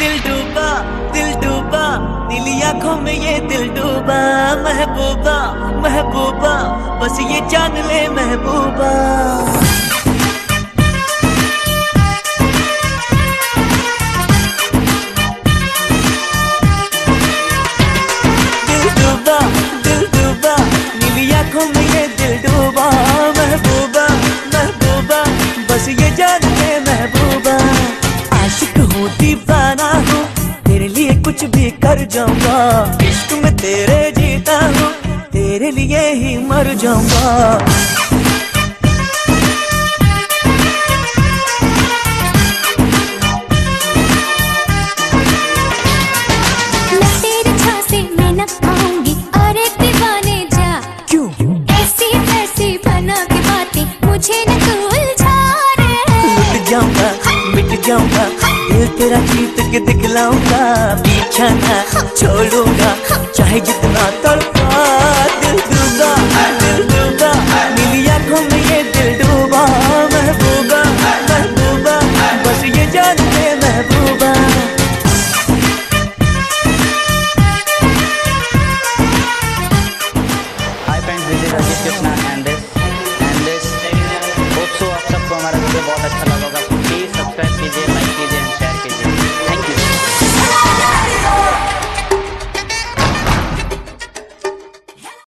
दिल डूबा दिल डूबा, नीली आँखों में ये दिल डूबा, महबूबा महबूबा, बस ये जान ले महबूबा। कुछ भी कर जाऊँगा। इश्क में तेरे जीता हूँ तेरे लिए ही मर जाऊँगा। मैं तेरे झांसे में न आऊँगी अरे दीवाने जा। क्यों? ऐसी तैसी बना के बातें मुझे न तू उलझा रे लुट जाऊँगा। जाऊँगा। दिल तेरा जीत के दिखलाऊँगा। पीछा ना छोड़ूँगा। चाहे जितना तड़पा